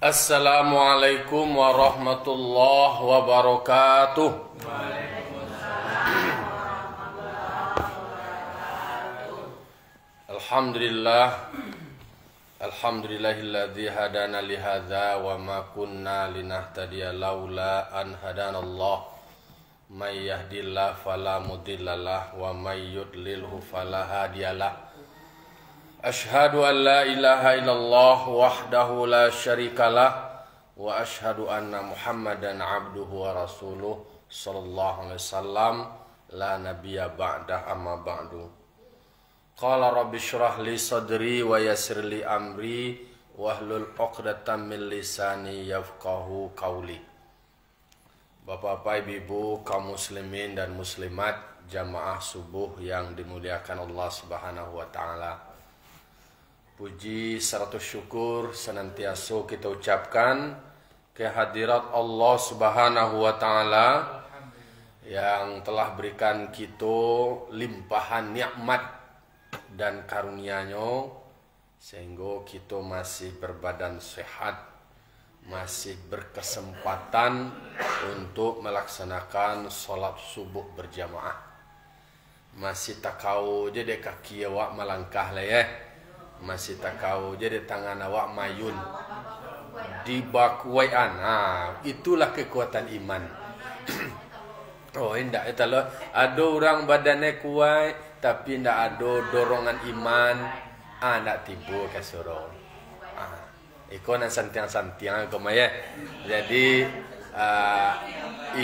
Assalamualaikum warahmatullahi wabarakatuh. Alhamdulillah. Alhamdulillahilladzi hadana li hadza wa ma kunna linahtadiya laula an hadanallah. May yahdillahu fala mudhillalah wa may yudlilhu fala hadiyalah Ashhadu an la ilaha illallah wahdahu la syarikalah wa ashhadu anna Muhammadan abduhu wa rasuluh sallallahu alaihi wasallam la nabiyya ba'da amma ba'du Qala rabbi syrah li sadri wa yassir li amri wahlul 'uqdatam min lisani yafqahu qawli. Bapak-bapak, Ibu, kaum muslimin dan muslimat jamaah subuh yang dimuliakan Allah Subhanahu wa taala. Puji serta syukur senantiasa kita ucapkan kehadirat Allah Subhanahu wa taala yang telah berikan kita limpahan nikmat dan karunia-Nya sehingga kita masih berbadan sehat, masih berkesempatan untuk melaksanakan sholat subuh berjamaah. Masih tak kau jadi kaki awak melangkah lah ya. Masih tak kau. Jadi tangan awak mayun. Di bakuaian. Ah, itulah kekuatan iman. oh, indah. Itu loh. Ada orang badannya kuat, tapi ndak ada dorongan iman. Ndak timbul ke suruh. Ah iko nan santiang-santiang ya jadi uh,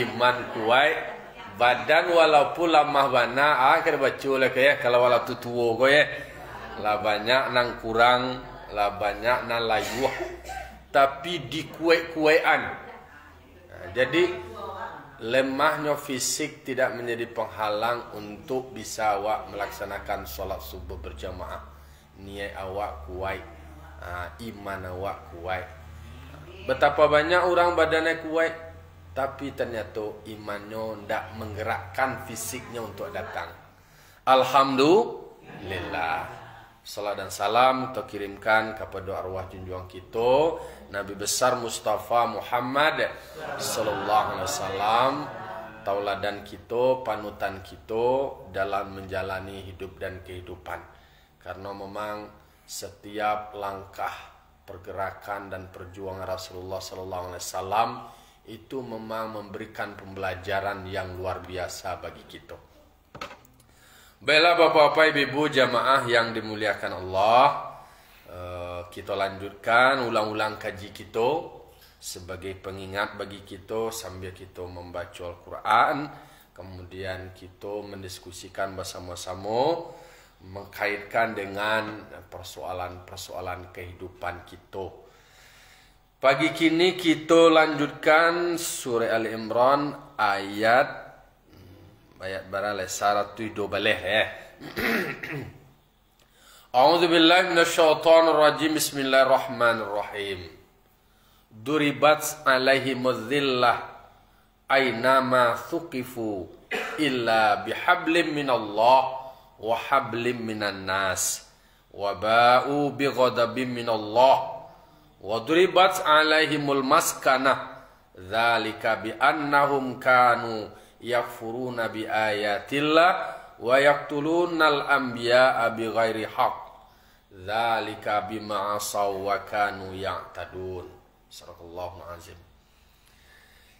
iman kuat. Badan walaupun lamah bana ah kira baca lah ya. Kalau walau tu tua ko ya lah banyak nang kurang lah banyak nang layuh tapi di kue-kuean nah, jadi lemahnya fisik tidak menjadi penghalang untuk bisa awak melaksanakan sholat subuh berjamaah. Niat awak kuat, uh, iman awak kuat. Betapa banyak orang badannya kuat, tapi ternyata imannya tidak menggerakkan fisiknya untuk datang. Alhamdulillah. Salam dan salam kita kirimkan kepada arwah junjungan kita Nabi besar Mustafa Muhammad sallallahu alaihi wasallam tauladan kita panutan kita dalam menjalani hidup dan kehidupan karena memang setiap langkah pergerakan dan perjuangan Rasulullah sallallahu alaihi wasallam itu memang memberikan pembelajaran yang luar biasa bagi kita. Baiklah bapak-bapak ibu jamaah yang dimuliakan Allah. Uh, Kita lanjutkan ulang-ulang kaji kita Sebagai pengingat bagi kita sambil kita membaca Al-Quran. Kemudian kita mendiskusikan bersama-sama Mengkaitkan dengan persoalan-persoalan kehidupan kita. Pagi kini kita lanjutkan surah Al-Imran ayat ayat barale syarat tu do baleh eh A'udzu billahi minasyaitonir rajim bismillahirrahmanirrahim. Duribat alaihim dhillah aynama thuqifu illa bihablim minallah wa hablim minan nas. Wa ba'u bighadabin minallah. Wa duribat alaihimul maskanah. Dzalika bi annahum kanu yakfuruna bi ayatillah wa yaqtulunal anbiya'a bi ghairi haqq. Dzalika bima asaw wa kanu ya'tadun. Sallallahu azim.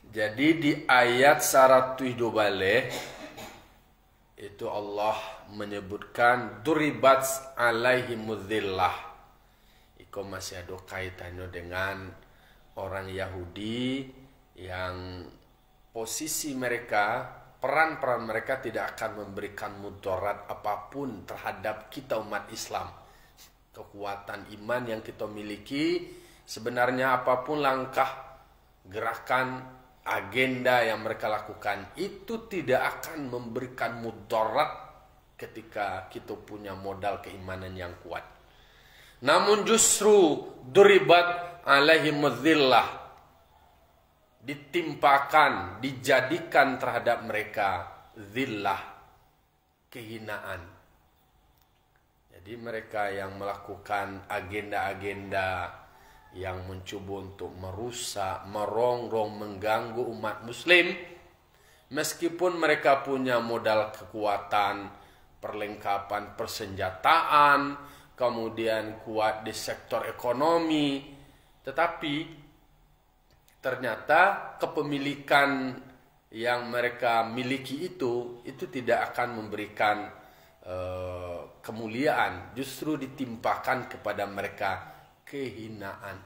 Jadi di ayat 107 balik itu Allah menyebutkan duribat alaihi mudzillah. Itu masih ada kaitannya dengan orang Yahudi yang posisi mereka, peran-peran mereka tidak akan memberikan mudarat apa pun terhadap kita umat Islam. Kekuatan iman yang kita miliki, sebenarnya apa pun langkah, gerakan, agenda yang mereka lakukan, itu tidak akan memberikan mudarat ketika kita punya modal keimanan yang kuat. Namun justru duribat alaihi madzillah ditimpakan, dijadikan terhadap mereka zillah, kehinaan. Jadi mereka yang melakukan agenda-agenda yang mencoba untuk merusak, merongrong, mengganggu umat muslim meskipun mereka punya modal kekuatan, perlengkapan persenjataan, kemudian kuat di sektor ekonomi, tetapi ternyata kepemilikan yang mereka miliki itu itu tidak akan memberikan uh, kemuliaan, justru ditimpakan kepada mereka kehinaan.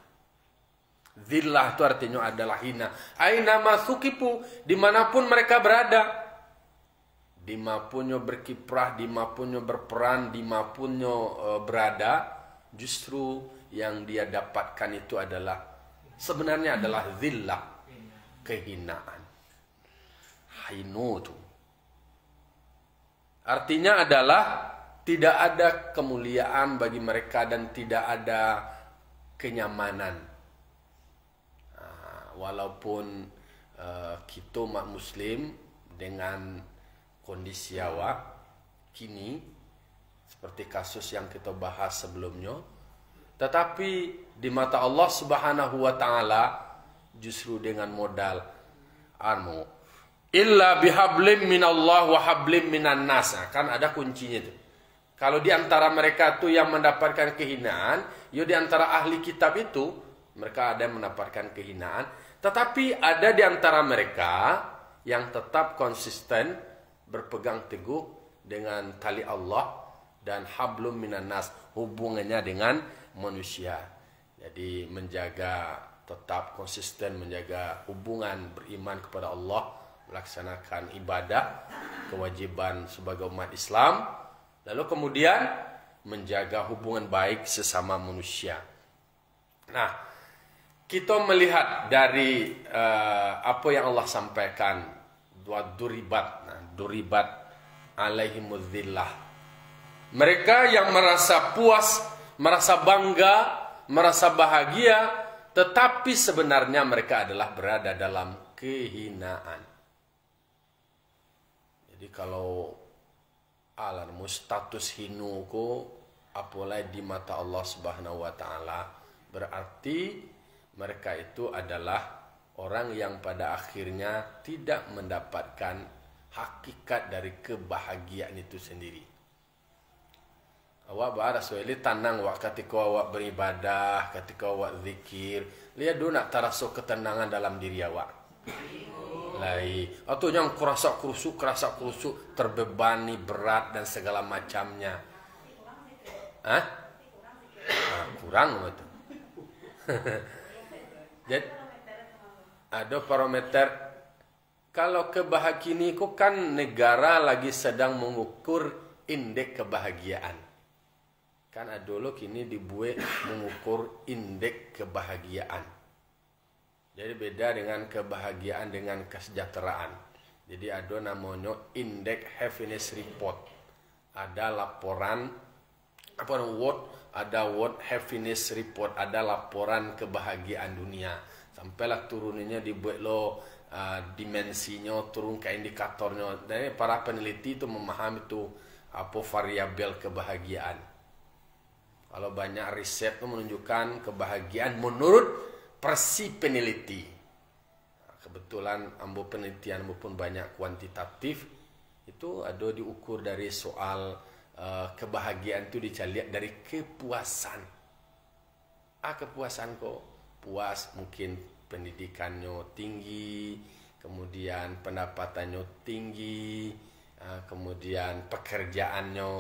Zillah itu artinya adalah hina. Aina masukipu di mana pun mereka berada. Dimapunnya berkiprah, dimapunnya berperan, dimapunnya uh, berada. Justru yang dia dapatkan itu adalah sebenarnya adalah zillah. Kehinaan. Hainu itu. Artinya adalah tidak ada kemuliaan bagi mereka dan tidak ada kenyamanan. Ah, walaupun uh, kita umat muslim dengan kondisi awak kini seperti kasus yang kita bahas sebelumnya tetapi di mata Allah Subhanahu wa taala justru dengan modal anu illa bihablim minallah wa hablim minan nas. Kan ada kuncinya itu kalau di antara mereka itu yang mendapatkan kehinaan, yo di antara ahli kitab itu mereka ada yang mendapatkan kehinaan, tetapi ada di antara mereka yang tetap konsisten berpegang teguh dengan tali Allah dan hablum minan nas hubungannya dengan manusia. Jadi menjaga tetap konsisten menjaga hubungan beriman kepada Allah, melaksanakan ibadah, kewajiban sebagai umat Islam Lalu kemudian menjaga hubungan baik sesama manusia. Nah, kita melihat dari uh, apa yang Allah sampaikan dua duribat, nah, duribat alaihimuzillah. Mereka yang merasa puas, merasa bangga, merasa bahagia, tetapi sebenarnya mereka adalah berada dalam kehinaan. Jadi kalau alan status hinuku apolai di mata Allah Subhanahu wa taala berarti mereka itu adalah orang yang pada akhirnya tidak mendapatkan hakikat dari kebahagiaan itu sendiri. Awak bahara sueli tanang wak ketika awak beribadah, ketika awak zikir, lihat dulu nak terasa ketenangan dalam diri awak. Lai atau yang kerasa kerusuk kerasa kerusuk terbebani berat dan segala macamnya. Ah nah, kurang betul jadi ada parameter. Kalau kebahagiaan itu kan negara lagi sedang mengukur indeks kebahagiaan kan ada dulu kini dibuat mengukur indeks kebahagiaan jadi beda dengan kebahagiaan dengan kesejahteraan. Jadi ada namanya Index Happiness Report. Ada laporan apa World ada World Happiness Report, ada laporan kebahagiaan dunia. Sampailah turunnya dibuat lo uh, dimensinya turun ke indikatornya. Dan para peneliti itu memahami itu apa variabel kebahagiaan. Kalau banyak riset itu menunjukkan kebahagiaan menurut persi peneliti. Kebetulan ambo penelitian maupun banyak kuantitatif itu ada diukur dari soal uh, kebahagiaan itu dicari dari kepuasan. Ah kepuasan kok puas mungkin pendidikannya tinggi, kemudian pendapatannya tinggi, uh, kemudian pekerjaannya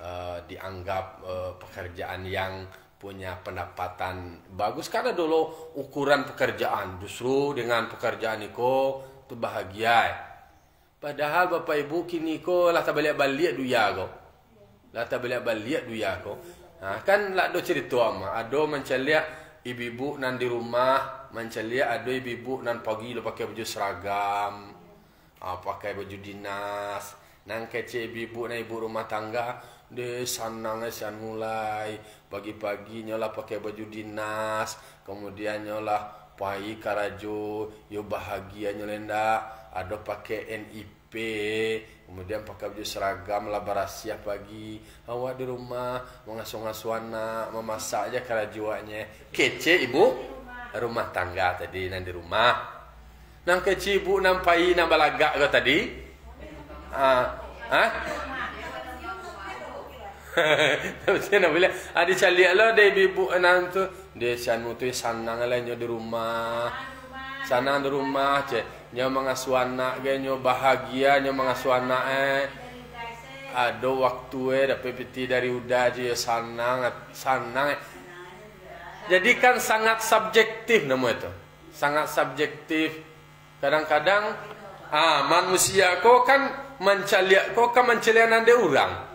uh, dianggap uh, pekerjaan yang punya pendapatan bagus. Karena dulu ukuran pekerjaan justru dengan pekerjaan itu tu bahagia padahal bapak ibu kini ko lah tak balik balik duya ko. Lah tak balik balik duya ko. Nah, kan lah do cerita ama ado menceliak ibu-ibu nan di rumah menceliak ado ibu-ibu nan pagi lo pakai baju seragam ah, pakai baju dinas. Nan kece ibu-ibu nan ibu rumah tangga de sanang sian mulai. Pagi-pagi nyola pakai baju dinas. Kemudian nyola pai karajo. Yo bahagia nyolenda ada pakai NIP kemudian pakai baju seragam lah berasiah pagi. Awak di rumah mengasuh-ngasuh anak memasak aja kalau jiwanya kece ibu? Rumah tangga tadi nanti rumah. Nang kece ibu nampai nang balagak kau tadi? Ah ah Nak bila ada cari lah dia ibu enam tu. Dia sanu tu sanang lah di rumah. Sanang di rumah cek nyo mengasuh anak ge nyo bahagia nyo mengasuh anak eh. Ada waktu eh dapat peti dari udah je sanang sanang eh. jadi kan sangat subjektif nama itu. Sangat subjektif. Kadang-kadang ah manusia kau kan mencaliak kau kan mencaliak nande orang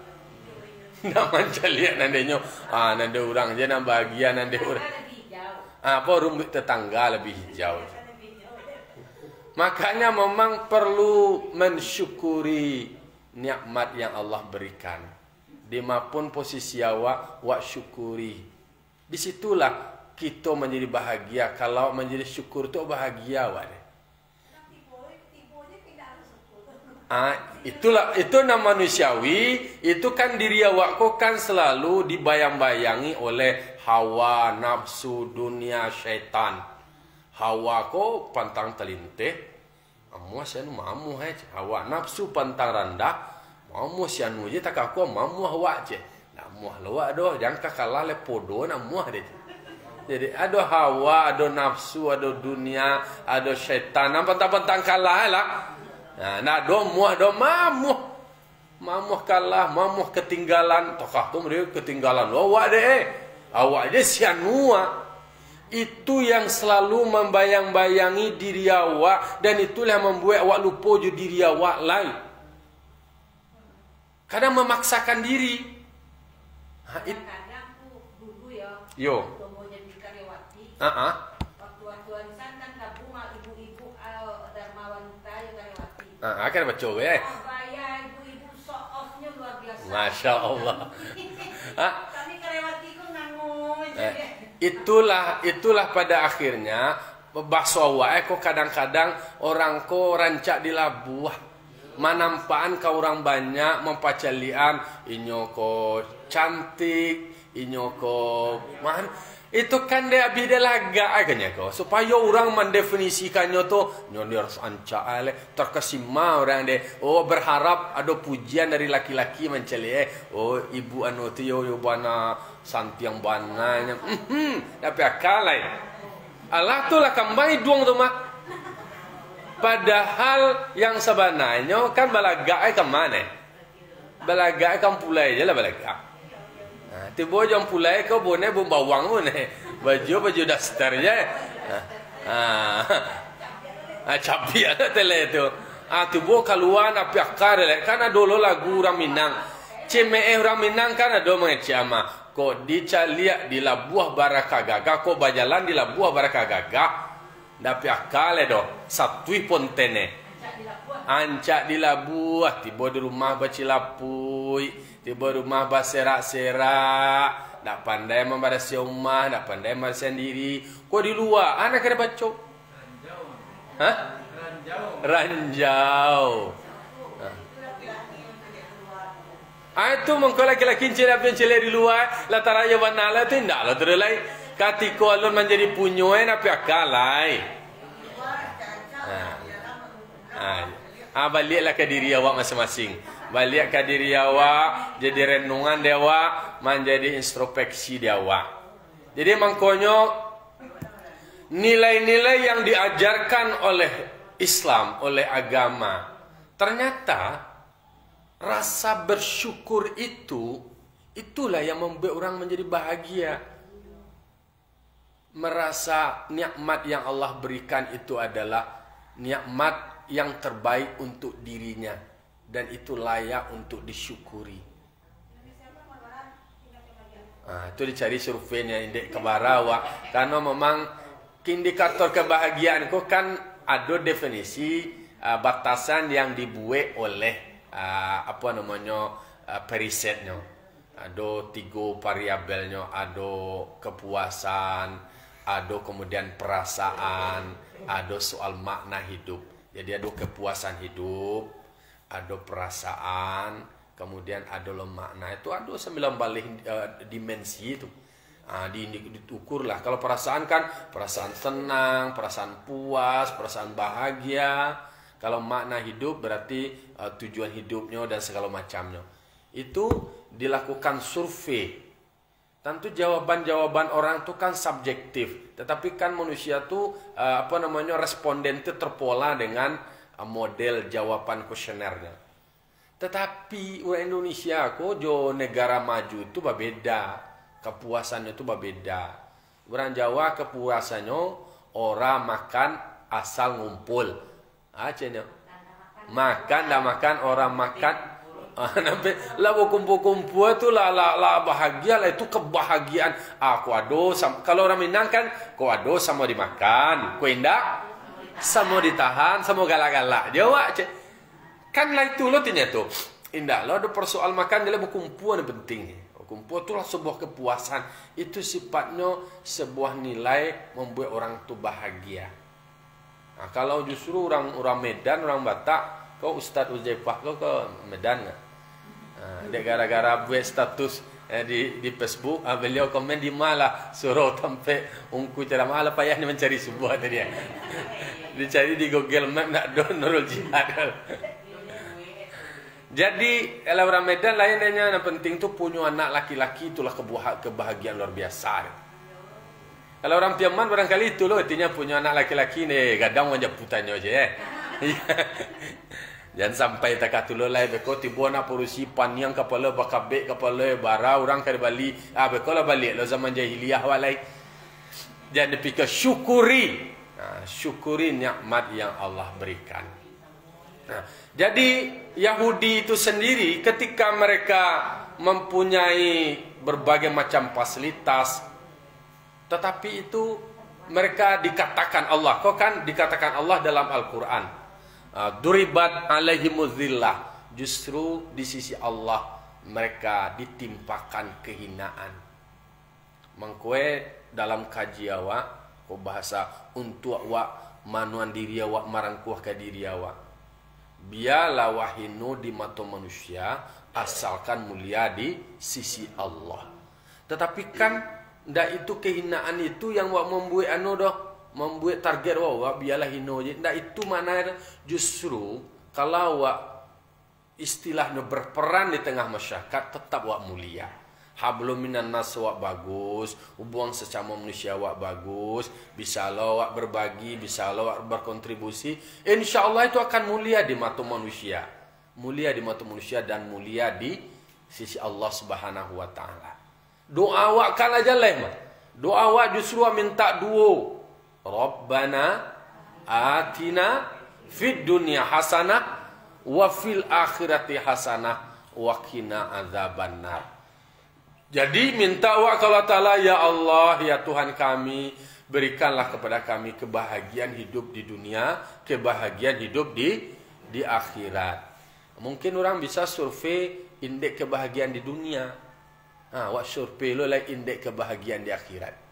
nak mencaliak nande nyo ah nande orang je nak bahagia nande orang ah apa rumput tetangga lebih hijau Makanya memang perlu mensyukuri nikmat yang Allah berikan. Dimapun posisi awak, wak syukuri. Disitulah kita menjadi bahagia. Kalau menjadi syukur itu bahagia awak. Ah, itulah itu nama manusiawi. Itu kan diri awak kau kan selalu dibayang-bayangi oleh hawa, nafsu, dunia, syaitan. Hawa ko pantang telinte. Amu sianu mamu hai hawa nafsu pantang rendah. Mamu sianu je tak aku mamu hawa je. Namu lawa doh jangka kalah le podo namu de. Jadi ada hawa, ada nafsu, ada dunia, ada syaitan. Nampak pantang kalah lah. Nah, nak do muah do mamu. Mamu kalah, mamu ketinggalan. Tokah tu mereka ketinggalan. Awak deh. Awak je sianu itu yang selalu membayang-bayangi diri awak dan itulah yang membuat awak lupa je diri awak lain. Kadang memaksakan diri. Ha, it... dulu ya. Yo. Ah uh -huh. Waktu waktu arisan kan tabung ibu-ibu dharma wanita yang karyawati. Ah, uh, kan baca ya. Bayar ibu-ibu show off-nya luar biasa. Masya Allah. ah. Kami karyawati ku nanggung. Eh itulah itulah pada akhirnya bakso wae kok kadang-kadang orang ko rancak di labuah manampaan kau orang banyak mempacalian inyo ko cantik inyo ko man itu kan dia bida laga agaknya kau. Supaya orang mendefinisikannya tu nyo harus anca ale. Terkesima orang de oh berharap ada pujian dari laki-laki menceli eh. Oh ibu anu tu yo yo bana santiang bananya hmm tapi akalai Allah tu lah kembali duang mah padahal yang sebenarnya kan balaga ke mana? Balaga kan pulai je lah balaga Ha, tiba jam pulai kau boleh bom bawang pun eh. Baju baju daster je. Ha. Ha. ha capi ada tele tu. Ah tiba keluar nak piakar le. Kan dulu lagu orang Minang. Ceme eh orang Minang kan ada mengecama. Ko dicalia di labuah baraka gagah. Ko bajalan di labuah baraka gagah. Dah piakar le do. Satui pontene. Ancak di labuah. Tiba di rumah baci lapui. Tiba rumah berserak-serak. Tak pandai membarasi rumah. Tak pandai membarasi sendiri. Kau di luar. Anak kena baca. Hah? Ranjau. Ranjau. Ah itu mengkau laki-laki cilik apa cilik di luar, latar aja warna lah tu tidak lah terlai. Katiko alun menjadi punyoy tapi akalai. Ah, ah, ah baliklah ke diri awak masing-masing balik ke diri awak jadi renungan dewa menjadi introspeksi dewa jadi mangkonyo nilai-nilai yang diajarkan oleh Islam oleh agama ternyata rasa bersyukur itu itulah yang membuat orang menjadi bahagia. Merasa nikmat yang Allah berikan itu adalah nikmat yang terbaik untuk dirinya dan itu layak untuk disyukuri. Ah, itu dicari surveinya indeks kebarawa karena memang indikator kebahagiaan itu kan ada definisi uh, batasan yang dibuat oleh uh, apa namanya uh, perisetnya. Ada tiga variabelnya, ada kepuasan, ada kemudian perasaan, ada soal makna hidup. Jadi ada kepuasan hidup, ada perasaan, kemudian ada makna. Itu ada sembilan balik uh, dimensi itu. Nah, di, diukur lah. Kalau perasaan kan perasaan senang, perasaan puas, perasaan bahagia. Kalau makna hidup berarti uh, tujuan hidupnya dan segala macamnya. Itu dilakukan survei. Tentu jawaban-jawaban orang itu kan subjektif. Tetapi kan manusia tuh uh, apa namanya responden itu terpola dengan model jawaban kuesionernya. Tetapi orang Indonesia kok jo negara maju itu berbeda kepuasannya itu berbeda. Orang Jawa kepuasannya orang makan asal ngumpul. Acehnya. Makan dah makan orang makan ah, lah kumpul-kumpul itu lah, lah, lah bahagia lah itu kebahagiaan ah, ado kalau orang Minang kan kau ado sama dimakan kau sama ditahan sama galak-galak Jawa kan lah itu lo tanya tuh indah lo ada persoal makan dia berkumpul yang penting Kumpul itulah sebuah kepuasan. Itu sifatnya sebuah nilai membuat orang itu bahagia. Nah, kalau justru orang orang Medan, orang Batak, kau Ustadz Uzaifah kau ke Medan? Nah, gara-gara buat status eh, di di Facebook, ah, beliau komen di malah suruh sampai ungku cara malah payah mencari sebuah tadi ya. Dicari di Google Map nak don Nurul Jihad. Jadi kalau orang Medan lainnya yang penting tu punya anak laki-laki itulah kebahagiaan luar biasa. Kalau orang Piaman barangkali itu loh artinya punya anak laki-laki ni gadang wajah putanya aja ya. Jangan sampai tak kata lai beko tiba nak perusi pan yang kepala bakabe kepala bara orang kali Bali ah beko lah balik lo zaman jahiliyah walai. Jangan dipikir syukuri. Nah, syukuri nikmat yang Allah berikan. Nah, jadi Yahudi itu sendiri ketika mereka mempunyai berbagai macam fasilitas tetapi itu mereka dikatakan Allah kok kan dikatakan Allah dalam Al-Qur'an duribat alaihimuzillah justru di sisi Allah mereka ditimpakan kehinaan. Mengkue dalam kaji awak ko bahasa untuk awak manuan diri awak marangkuah ke diri awak biarlah wahinu di mata manusia asalkan mulia di sisi Allah. Tetapi kan ndak itu kehinaan itu yang wak membuat anu doh membuat target wak, wak biarlah hino je. Ndak itu mana justru kalau wak istilahnya berperan di tengah masyarakat tetap wak mulia. Hablum minan nas wak bagus hubungan sesama manusia wak bagus bisa lo wak berbagi bisa lo wak berkontribusi insya Allah itu akan mulia di mata manusia. Mulia di mata manusia dan mulia di sisi Allah subhanahu wa ta'ala. Doa wak kan aja lemah doa wak justru minta duo Rabbana atina fid dunya hasanah wa fil akhirati hasanah wa qina adzabannar jadi minta wa ta'ala ya Allah ya Tuhan kami berikanlah kepada kami kebahagiaan hidup di dunia, kebahagiaan hidup di di akhirat. Mungkin orang bisa survei indeks kebahagiaan di dunia. Ah, wa survei lo like indeks kebahagiaan di akhirat.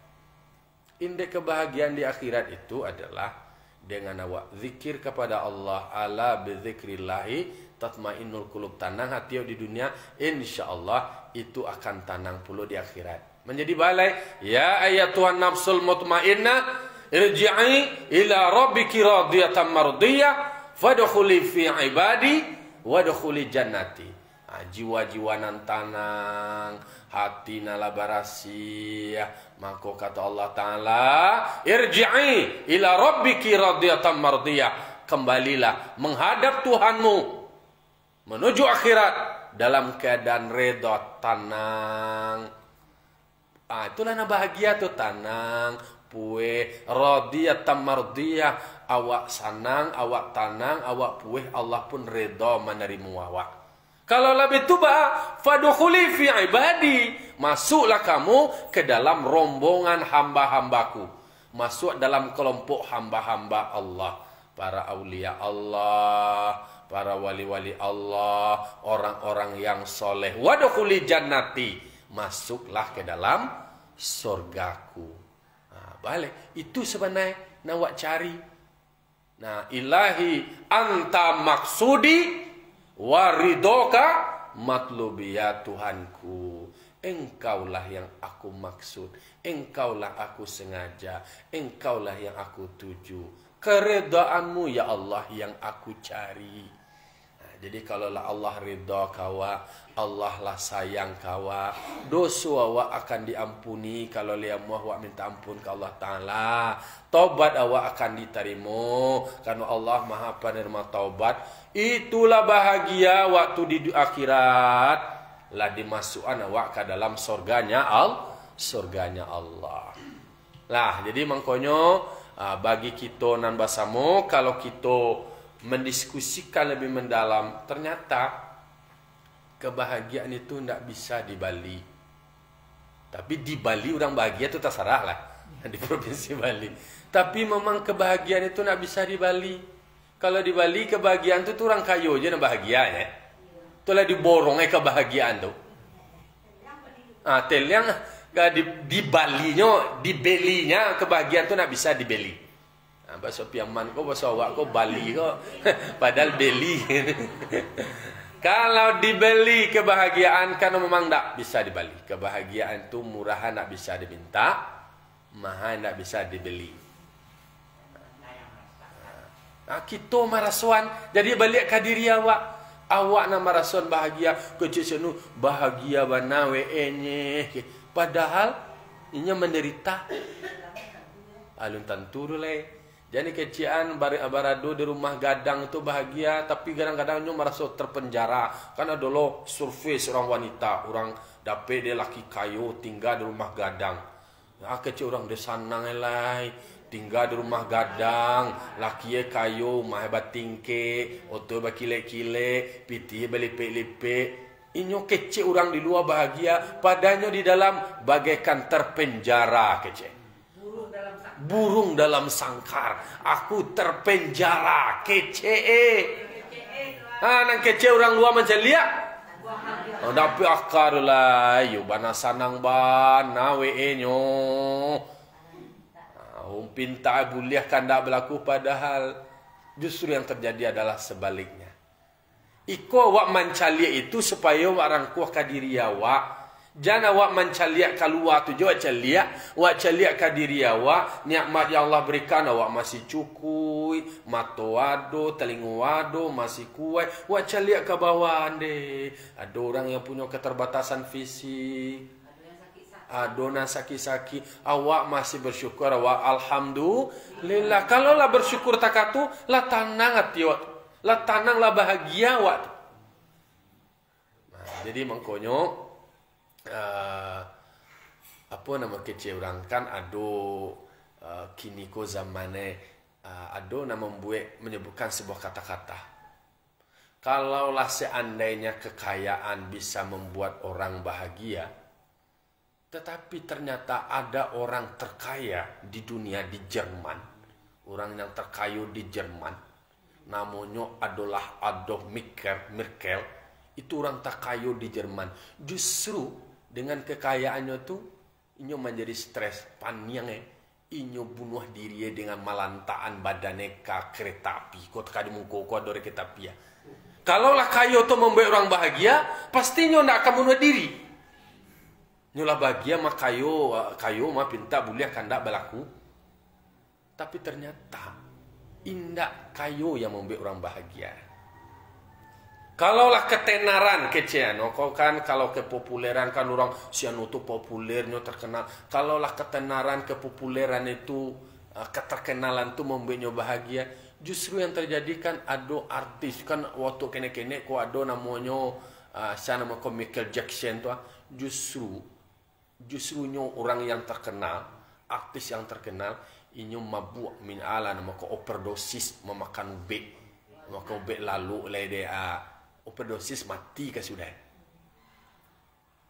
Indeks kebahagiaan di akhirat itu adalah dengan awak zikir kepada Allah ala bizikrillahi tatmainnul qulub. Tanang hati di dunia insyaallah itu akan tanang puluh di akhirat. Menjadi balai ya ayat Tuhan nafsul mutmainnah irji'i ila rabbiki radiyatan mardiyah fadkhuli fi ibadi wadkhuli jannati. Ah, jiwa-jiwa nan tanang hati nala barasi maka kata Allah taala irji'i ila rabbiki radiyatan mardiyah. Kembalilah menghadap Tuhanmu menuju akhirat dalam keadaan redha tenang. Ah itulah na bahagia tuh tenang puwe radiyah tamardiyah awak senang awak tenang awak puwe Allah pun redha menerima awak kalau lebih tuba fadukhuli fi ibadi masuklah kamu ke dalam rombongan hamba-hambaku masuk dalam kelompok hamba-hamba Allah para aulia Allah para wali-wali Allah, orang-orang yang soleh. Wadukuli jannati, masuklah ke dalam surgaku. Nah, balik, itu sebenarnya nak cari. Nah, ilahi anta maksudi waridoka matlubi ya Tuhanku. Engkaulah yang aku maksud. Engkaulah aku sengaja. Engkaulah yang aku tuju. Keredaanmu ya Allah yang aku cari Jadi kalaulah Allah ridha kawa Allah lah sayang kawa dosa awak akan diampuni. Kalau liam awak minta ampun ke Allah Ta'ala. Taubat awak akan diterima. Karena Allah maha penerima taubat. Itulah bahagia waktu di akhirat. Lah dimasukkan awak ke dalam surganya al surganya Allah. Lah jadi mangkonyo ah, bagi kita nan basamu kalau kita mendiskusikan lebih mendalam ternyata kebahagiaan itu tidak bisa di Bali. Tapi di Bali orang bahagia itu terserah lah di provinsi Bali. Tapi memang kebahagiaan itu tidak bisa di Bali. Kalau di Bali kebahagiaan itu orang kayu aja yang bahagia ya. Itulah diborongnya kebahagiaan tuh. Ah, tel yang di, di Bali nya, di Beli nya kebahagiaan itu tidak bisa di Beli. Ah, bahasa Piaman kok bahasa awak kok Bali kok. Padahal Beli. Kalau dibeli kebahagiaan kan memang tak bisa dibeli. Kebahagiaan itu murahan tak bisa diminta, mahal tak bisa dibeli. Nah, kita marasuan jadi balik ke diri awak. Awak nak marasuan bahagia, kecil senu bahagia banawe enye. Padahal ini menderita. Alun tentu dulu jadi kecian barado di rumah gadang itu bahagia tapi kadang-kadang merasa terpenjara. Karena dulu survei seorang wanita orang dapat dia laki kayu tinggal di rumah gadang. Ya kecil orang di sana ngelai tinggal di rumah gadang. Laki kayu mah hebat tingke oto bakile-kile piti belipe-lipe Inyo kecil orang di luar bahagia padanya di dalam bagaikan terpenjara kecil burung dalam sangkar. Aku terpenjara kece. Ah, nang kece orang luar macam lihat. Oh, tapi akar lah, yo bana sanang bana we nyo. Ah, um pinta buliah kan tak berlaku padahal justru yang terjadi adalah sebaliknya. Iko wak mancalia itu supaya orang kuah kadiri awak Jangan awak mencaliak keluar tu jawab caliak, awak caliak ke diri awak, nikmat yang Allah berikan awak masih wado, telinga wado masih kuat, awak caliak ke bawah ande. Ada orang yang punya keterbatasan fisik. Ada yang sakit-sakit, awak masih bersyukur, awak alhamdulillah. Kalau lah bersyukur tak tu, lah tenang hati awak, lah tenang lah bahagia awak. Nah, jadi mengkonyok, uh, apa nama kecil orang? Kan ado uh, kini ko zamane. Uh, ado nama membuat menyebutkan sebuah kata-kata. Kalaulah seandainya kekayaan bisa membuat orang bahagia tetapi ternyata ada orang terkaya di dunia di Jerman. Orang yang terkaya di Jerman namanya adalah Adolf Merkel Merkel. Itu orang terkaya di Jerman. Justru dengan kekayaannya tu inyo menjadi stres paniang eh. Inyo bunuh diri dengan malantaan badannya ke kereta api. Kau tekadi muka kau dari kereta api ya. Kalaulah kayo tu membuat orang bahagia pasti nyo ndak akan bunuh diri. Nyolah bahagia mah kayo kayo mah pinta buliah kandak berlaku. Tapi ternyata indak kayo yang membuat orang bahagia Kalaulah ketenaran kecian, kau kan kalau kepopuleran kan orang si anu tu populernya terkenal. Kalaulah ketenaran kepopuleran itu uh, keterkenalan tu membuatnya bahagia. Justru yang terjadi kan ada artis kan waktu kene-kene ko ada namanya uh, saya nama Michael Jackson tu uh, justru justru nyo orang yang terkenal, artis yang terkenal inyo mabuk min ala nama ko overdosis memakan bek memakan bek lalu le dia uh, overdosis mati ke sudah.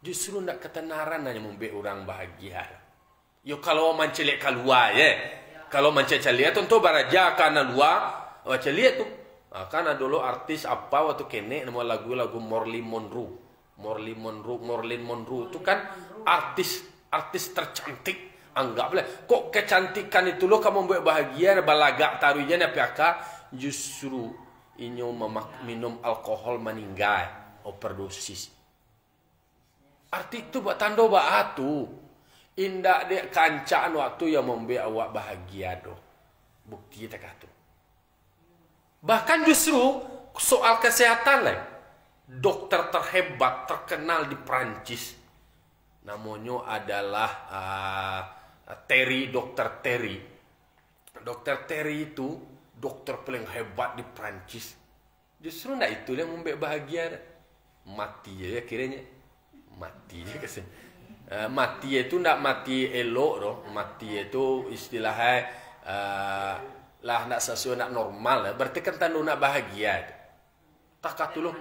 Justru nak ketenaran hanya membuat orang bahagia. Yo kalau mencelik keluar ya. Kalau mencelik tentu baraja karena luar. Celik tu. Ada dulu artis apa waktu kene nama lagu-lagu Morley Monroe. Morley Monroe, Morley Monroe itu kan artis artis tercantik. Anggaplah kok kecantikan itu lo kamu membuat bahagia balagak taruhnya apa justru inyo minum alkohol meninggal overdosis. Arti itu buat tanda atu. Indak dia kancaan waktu yang membuat awak bahagia do. Bukti tak. Bahkan justru soal kesehatan lah. Dokter terhebat terkenal di Prancis. Namanya adalah uh, Terry, Dokter Terry. Dokter Terry itu dokter paling hebat di Prancis. Justru ndak itu yang membuat bahagia. Mati ya kiranya. Mati ya kesan. Uh, mati itu ndak mati elok loh. Mati itu istilahnya uh, lah nak sesuai nak normal lah. Berarti kan tanda nak bahagia. Tak kata loh.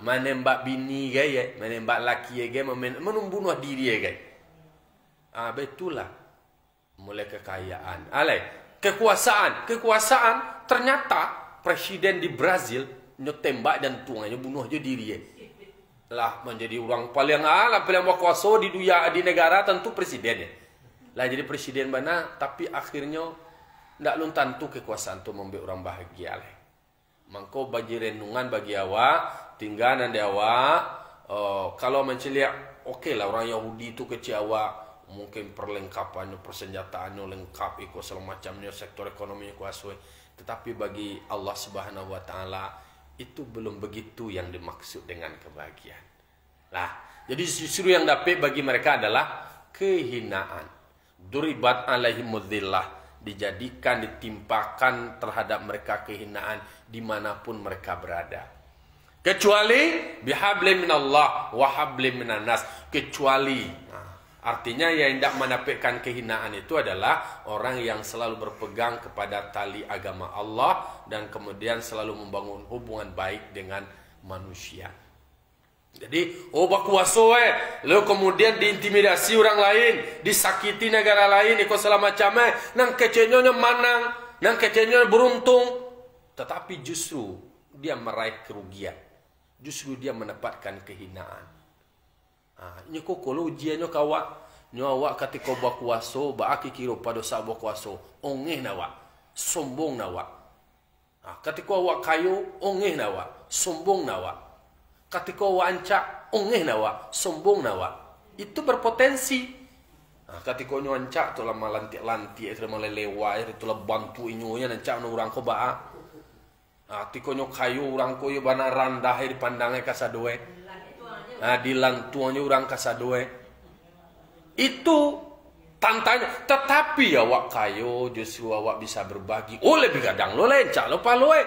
Menembak bini gaya, menembak laki ya gaya, membunuh diri ya gaya. Ah betul lah. Mulai kekayaan. Alai, kekuasaan. Kekuasaan ternyata presiden di Brazil nyotembak dan tuangnya bunuh aja diri ya. Lah menjadi orang paling ala paling berkuasa di dunia di negara tentu presiden ya. Lah jadi presiden mana tapi akhirnya ndak lun tentu kekuasaan tu membuat orang bahagia lah. Mangko bagi renungan bagi awak, tinggal nanti awak. Oh, kalau menceliak, oke lah orang Yahudi itu kecil awak mungkin perlengkapannya persenjataannya lengkap ikut segala macamnya sektor ekonomi kuasai tetapi bagi Allah Subhanahu wa taala itu belum begitu yang dimaksud dengan kebahagiaan. Lah jadi justru yang dapat bagi mereka adalah kehinaan. Duribat alaihimudillah dijadikan ditimpakan terhadap mereka kehinaan di mana pun mereka berada. Kecuali bihablim minallah wa hablim kecuali Artinya yang tidak menapikkan kehinaan itu adalah orang yang selalu berpegang kepada tali agama Allah dan kemudian selalu membangun hubungan baik dengan manusia. Jadi, oh bakuaso eh, lalu kemudian diintimidasi orang lain, disakiti negara lain, ikut segala macam eh, nang kecenyonya manang, nang kecenyonya beruntung, tetapi justru dia meraih kerugian, justru dia mendapatkan kehinaan. Ha, nyo ko kolo ujian nyo kawa nyo awak ketika buat kuaso ba aki kiro pada sa buat kuaso ongeh nawa sombong nawa ha, ketika awak kayu ongeh nawa sombong nawa ketika awak ancak ongeh nawa sombong nawa itu berpotensi. Ha, ketika nyo ancak tu lama lantik lantik itu lama lelewa itu lah bantu inyonya ancak no orang ko ba ha, ketika nyo kayu orang ko yo bana randah di pandangnya kasadoe nah, dilantuannya orang kasadoe. Itu tantanya. Tetapi awak kayo justru awak bisa berbagi. Oh lebih gadang lo lencak lo paloe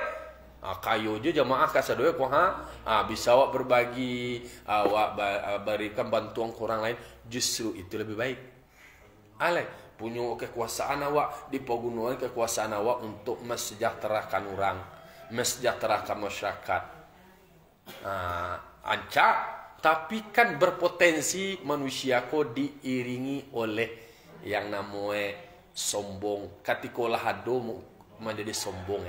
ah, kayo je jamaah kasadoe ko ha. Ah, bisa awak berbagi awak berikan bantuan orang lain justru itu lebih baik. Ale punya kekuasaan awak di pegunungan kekuasaan awak untuk mesejahterakan orang mesejahterakan masyarakat. Ah, ancak tapi kan berpotensi manusia ko diiringi oleh yang namanya sombong. Katikolah hado menjadi sombong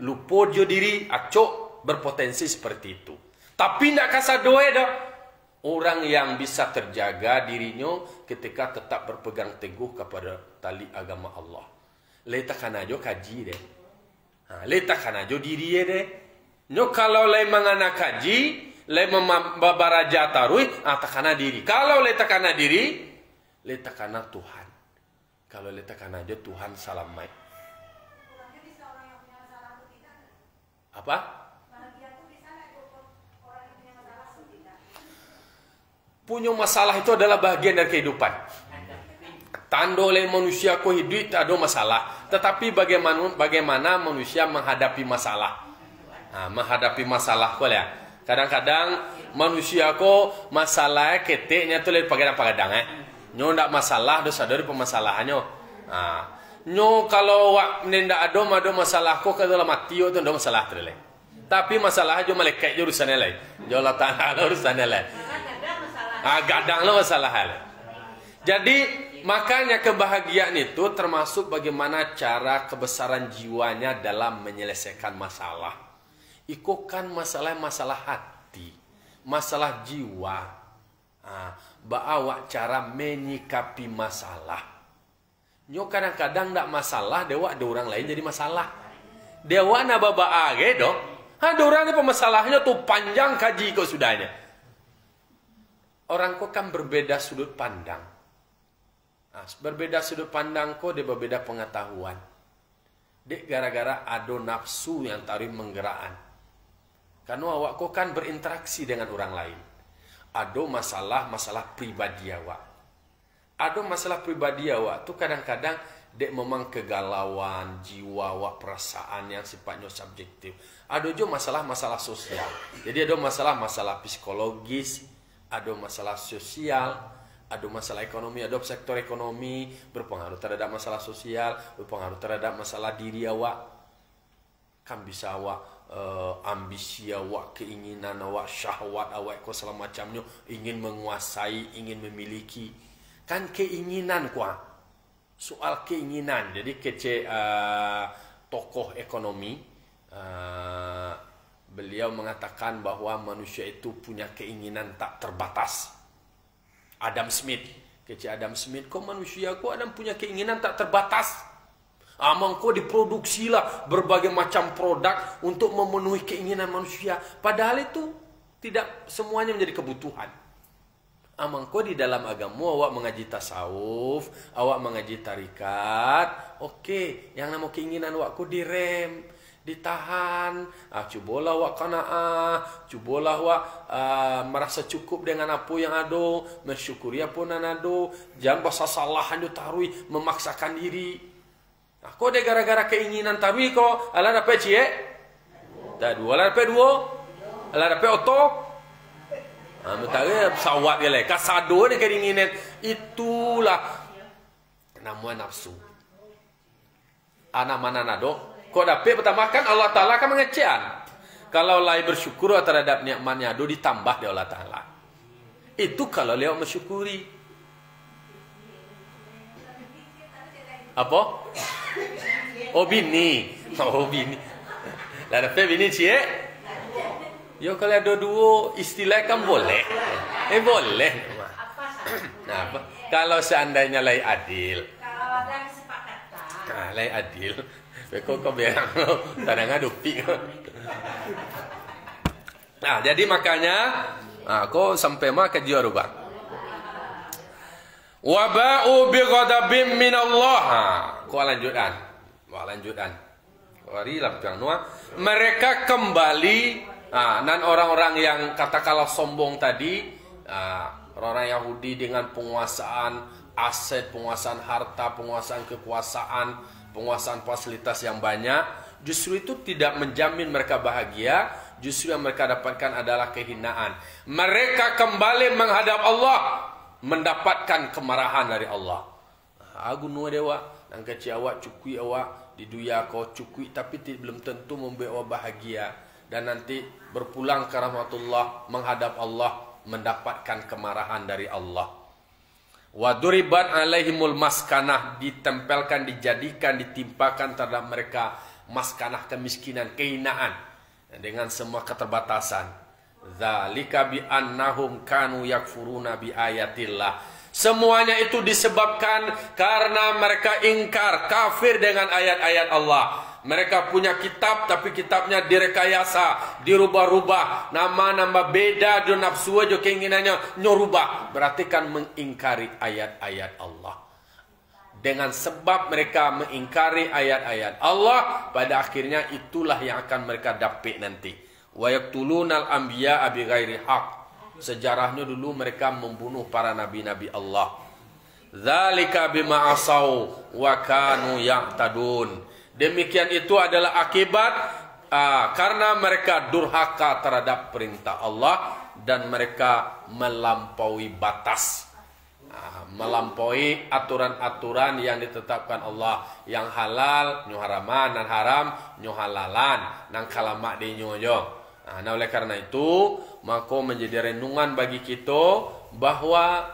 lupa jo diri acok berpotensi seperti itu. Tapi nak kasar doa dah. Orang yang bisa terjaga dirinya ketika tetap berpegang teguh kepada tali agama Allah. Letakkan aja kaji deh. Ha, letakkan aja diri deh. Nyo kalau le mangana kaji, le membaraja tarui atakana diri. Kalau le takana diri, le takana Tuhan. Kalau le takana aja Tuhan salam mai. Apa? Punya masalah itu adalah bagian dari kehidupan. Tanda oleh manusia ko hidup ada masalah. Tetapi bagaimana bagaimana manusia menghadapi masalah. Nah, menghadapi masalah ko ya kadang-kadang manusia ko masalah keteknya tu lebih pagadang-pagadang eh. Nyo ndak masalah dosa dari pemasalahannya. Ah. Nyo kalau wak nenda ado mado masalah ko kalau mati yo tu ndak masalah tu Tapi masalah aja malaikat je urusan lain. Jo Allah Taala urusan lain. Ah gadang lo masalah hal. Jadi makanya kebahagiaan itu termasuk bagaimana cara kebesaran jiwanya dalam menyelesaikan masalah. Iko kan masalah-masalah hati, masalah jiwa. Ah, cara menyikapi masalah. Nyo kadang-kadang ndak masalah, dewa ada orang lain jadi masalah. Dewa na baba age do. Ha dorang pemasalahnya tuh panjang kaji kok sudahnya. Orang kok kan berbeda sudut pandang. Nah, berbeda sudut pandang kok dia berbeda pengetahuan. Dek gara-gara ada nafsu yang tarik menggerakkan. Karena awak kok kan berinteraksi dengan orang lain. Ada masalah, masalah pribadi awak. Ada masalah pribadi awak tu kadang-kadang dek memang kegalauan jiwa awak perasaan yang sifatnya subjektif. Ada juga masalah-masalah sosial. Jadi ada masalah-masalah psikologis, ada masalah sosial, ada masalah ekonomi, ada sektor ekonomi berpengaruh terhadap masalah sosial, berpengaruh terhadap masalah diri awak. Kan bisa awak uh, ambisi awak, keinginan awak, syahwat awak, kau segala macamnya ingin menguasai, ingin memiliki. Kan keinginan kuah. Soal keinginan. Jadi kece uh, tokoh ekonomi uh, beliau mengatakan bahwa manusia itu punya keinginan tak terbatas. Adam Smith, kece Adam Smith, kok manusia kok Adam punya keinginan tak terbatas. Amang kau diproduksilah berbagai macam produk untuk memenuhi keinginan manusia. Padahal itu tidak semuanya menjadi kebutuhan. Amang kau di dalam agama awak mengaji tasawuf, awak mengaji tarikat. Oke, yang nama keinginan awakku direm, ditahan. Ah, cubalah awak ah, cubalah awak ah, merasa cukup dengan apa yang ada, mensyukuri apa yang ada. Jangan bahasa salah hanya tarui memaksakan diri. Aku dia gara-gara keinginan tabi ko ala dapat cie. Dah dua ala dapat dua. Ala dapat oto. Ah mutare sawat dia le. Kasado ni keinginan itulah nama nafsu. Anak mana nado? Kau dapat pertama kan Allah Taala akan mengecean. Kalau lai bersyukur terhadap nikmatnya do ditambah di Allah Taala. Itu kalau lewat mensyukuri. Apa? Oh bini. Oh bini. Lah ada bini cie. Yo kalau ada dua istilah kan boleh. Eh boleh. Nah, apa? Kalau seandainya lai adil. Kalau ada kesepakatan. Nah, lai adil. Beko kau biar tanang adupi. Nah, jadi makanya nah, kau sampai mah ke Jawa Waba'u bi ghadabim min Allah. Ha, kau lanjutkan. Wah lanjutan. Wari lampiang nua. Mereka kembali ah, dan orang-orang yang katakanlah sombong tadi, orang Yahudi dengan penguasaan aset, penguasaan harta, penguasaan kekuasaan, penguasaan fasilitas yang banyak, justru itu tidak menjamin mereka bahagia, justru yang mereka dapatkan adalah kehinaan. Mereka kembali menghadap Allah, mendapatkan kemarahan dari Allah. Aku nua dewa, dan kecil awak cukui awak di dunia kau cukui tapi belum tentu membuat awak bahagia dan nanti berpulang ke rahmatullah menghadap Allah mendapatkan kemarahan dari Allah. Wa duribat alaihimul maskanah ditempelkan dijadikan ditimpakan terhadap mereka maskanah kemiskinan kehinaan dengan semua keterbatasan. Zalika bi annahum kanu yakfuruna bi ayatillah Semuanya itu disebabkan karena mereka ingkar, kafir dengan ayat-ayat Allah. Mereka punya kitab tapi kitabnya direkayasa, dirubah-rubah. Nama-nama beda dan nafsu aja keinginannya nyorubah. Berarti kan mengingkari ayat-ayat Allah. Dengan sebab mereka mengingkari ayat-ayat Allah, pada akhirnya itulah yang akan mereka dapat nanti. Wa yaktulunal anbiya bi ghairi haqq sejarahnya dulu mereka membunuh para nabi-nabi Allah. Zalika bima asau wa kanu ya'tadun. Demikian itu adalah akibat uh, karena mereka durhaka terhadap perintah Allah dan mereka melampaui batas. Uh, melampaui aturan-aturan yang ditetapkan Allah yang halal nyu haraman dan haram nyu halalan nang kalamak di nyu Nah, oleh karena itu maka menjadi renungan bagi kita bahwa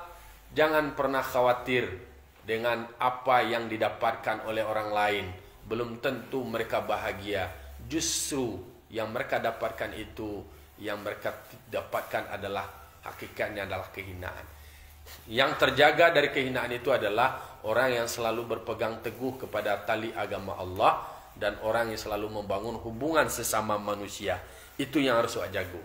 jangan pernah khawatir dengan apa yang didapatkan oleh orang lain. Belum tentu mereka bahagia. Justru yang mereka dapatkan itu yang mereka dapatkan adalah hakikatnya adalah kehinaan. Yang terjaga dari kehinaan itu adalah orang yang selalu berpegang teguh kepada tali agama Allah dan orang yang selalu membangun hubungan sesama manusia. Itu yang harus awak jago.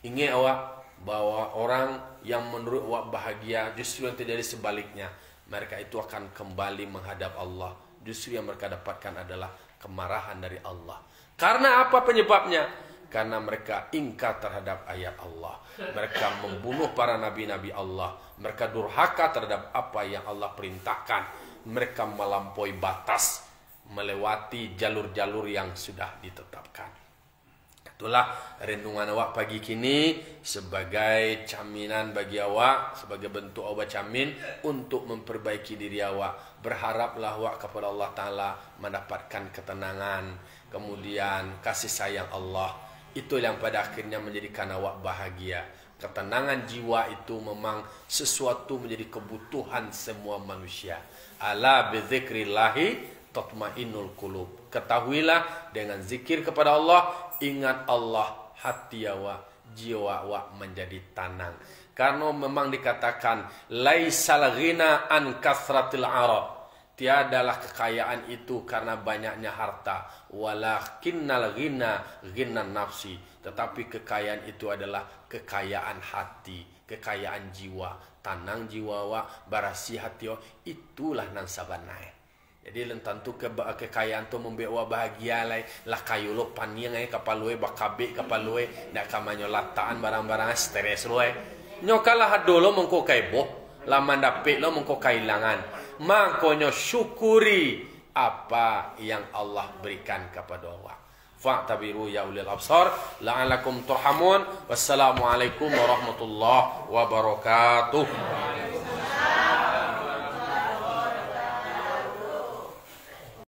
Ingat awak bahwa orang yang menurut awak bahagia justru yang terjadi sebaliknya. Mereka itu akan kembali menghadap Allah. Justru yang mereka dapatkan adalah kemarahan dari Allah. Karena apa penyebabnya? Karena mereka ingkar terhadap ayat Allah. Mereka membunuh para nabi-nabi Allah. Mereka durhaka terhadap apa yang Allah perintahkan. Mereka melampaui batas melewati jalur-jalur yang sudah ditetapkan. Itulah renungan awak pagi kini sebagai caminan bagi awak, sebagai bentuk awak camin untuk memperbaiki diri awak. Berharaplah awak kepada Allah Ta'ala mendapatkan ketenangan, kemudian kasih sayang Allah. Itu yang pada akhirnya menjadikan awak bahagia. Ketenangan jiwa itu memang sesuatu menjadi kebutuhan semua manusia. Ala bizikrillahi tatmainnul qulub. Ketahuilah dengan zikir kepada Allah, ingat Allah, hati awak, jiwa awak menjadi tenang. Karena memang dikatakan laisal ghina an kasratil arab. Tiadalah kekayaan itu karena banyaknya harta. Walakinnal ghina ghina nafsi. Tetapi kekayaan itu adalah kekayaan hati, kekayaan jiwa. Tanang jiwa wa, barasi hati wa. Itulah nan sabanai. Jadi lentan tu ke kekayaan tu membawa bahagia lai. Lah kayu lo paniang ai kapal loe bakabe kapal loe dak kamanyo lataan barang-barang stres loe nyokala hadolo mengko kai boh. Laman dapet lo mengko kailangan mangkonyo syukuri apa yang Allah berikan kepada awak fa'tabiru ya ulil absar. La'alakum turhamun. Wassalamualaikum warahmatullahi wabarakatuh